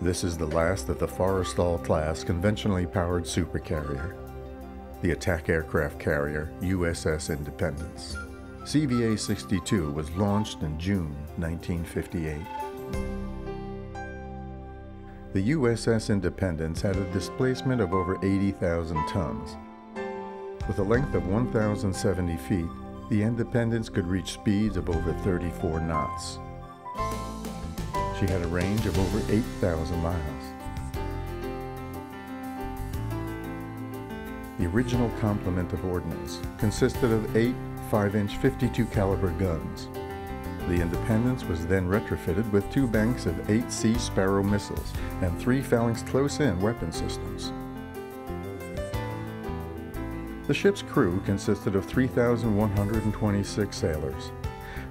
This is the last of the Forrestal class conventionally powered supercarrier, the attack aircraft carrier USS Independence. CVA 62 was launched in June 1958. The USS Independence had a displacement of over 80,000 tons. With a length of 1,070 feet, the Independence could reach speeds of over 34 knots. She had a range of over 8,000 miles. The original complement of ordnance consisted of eight 5-inch 52 caliber guns. The Independence was then retrofitted with two banks of eight Sea Sparrow missiles and three Phalanx close-in weapon systems. The ship's crew consisted of 3,126 sailors.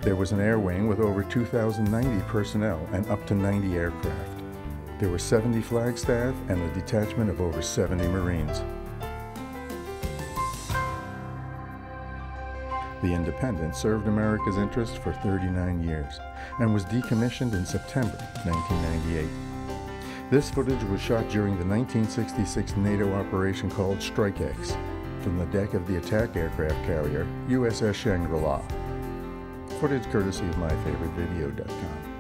There was an air wing with over 2,090 personnel and up to 90 aircraft. There were 70 flag staff and a detachment of over 70 Marines. The Independence served America's interests for 39 years and was decommissioned in September 1998. This footage was shot during the 1966 NATO operation called STRIKEX from the deck of the attack aircraft carrier USS Shangri-La. Footage courtesy of myfavoritevideo.com.